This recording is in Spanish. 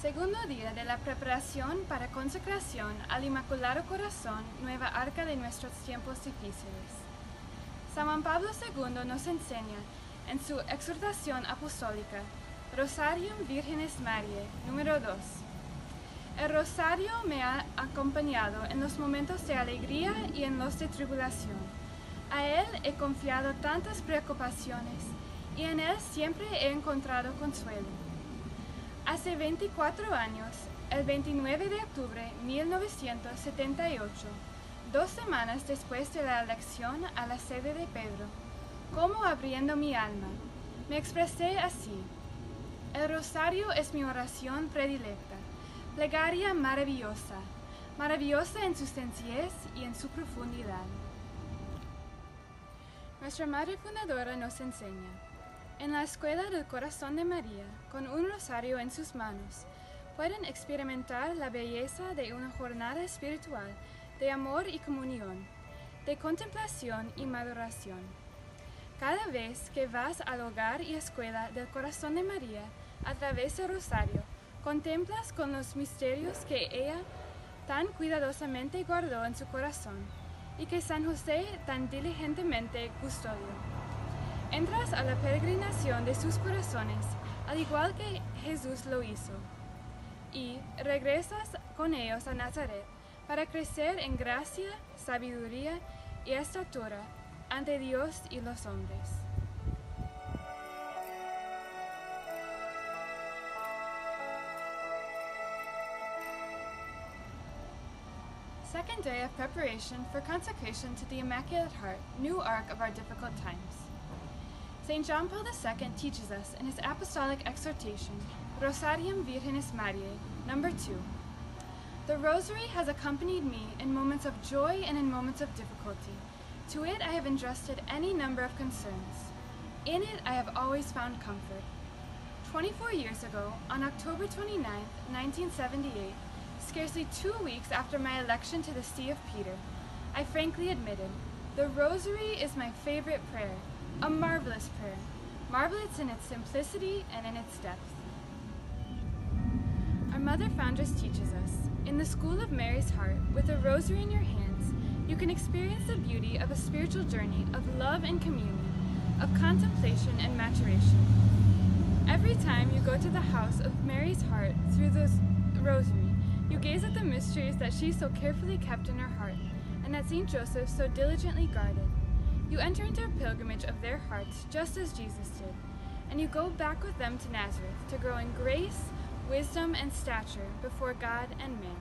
Segundo día de la preparación para consecración al Inmaculado Corazón, nueva arca de nuestros tiempos difíciles. San Juan Pablo II nos enseña en su exhortación apostólica, Rosarium Virgenes Mariae, número 2. El rosario me ha acompañado en los momentos de alegría y en los de tribulación. A él he confiado tantas preocupaciones y en él siempre he encontrado consuelo. Hace 24 años, el 29 de octubre de 1978, dos semanas después de la elección a la sede de Pedro, como abriendo mi alma, me expresé así. El rosario es mi oración predilecta, plegaria maravillosa, maravillosa en su sencillez y en su profundidad. Nuestra Madre Fundadora nos enseña, en la escuela del corazón de María, con un rosario en sus manos, pueden experimentar la belleza de una jornada espiritual de amor y comunión, de contemplación y maduración. Cada vez que vas al hogar y escuela del corazón de María, a través del rosario, contemplas con los misterios que ella tan cuidadosamente guardó en su corazón y que San José tan diligentemente custodió. Entras a la peregrinación de sus corazones, al igual que Jesús lo hizo, y regresas con ellos a Nazaret para crecer en gracia, sabiduría y estatura ante Dios y los hombres. Second day of preparation for consecration to the Immaculate Heart, new ark of our difficult times. St. John Paul II teaches us in his apostolic exhortation, Rosarium Virgenis Mariae, number 2. The Rosary has accompanied me in moments of joy and in moments of difficulty. To it I have entrusted any number of concerns. In it I have always found comfort. 24 years ago, on October 29, 1978, scarcely two weeks after my election to the See of Peter, I frankly admitted, the Rosary is my favorite prayer, a marvelous prayer, marvelous in its simplicity and in its depth. Our Mother Foundress teaches us, in the School of Mary's Heart, with a rosary in your hands, you can experience the beauty of a spiritual journey of love and communion, of contemplation and maturation. Every time you go to the house of Mary's heart through the rosary, you gaze at the mysteries that she so carefully kept in her heart, and that St. Joseph so diligently guarded. You enter into a pilgrimage of their hearts just as Jesus did, and you go back with them to Nazareth to grow in grace, wisdom, and stature before God and man.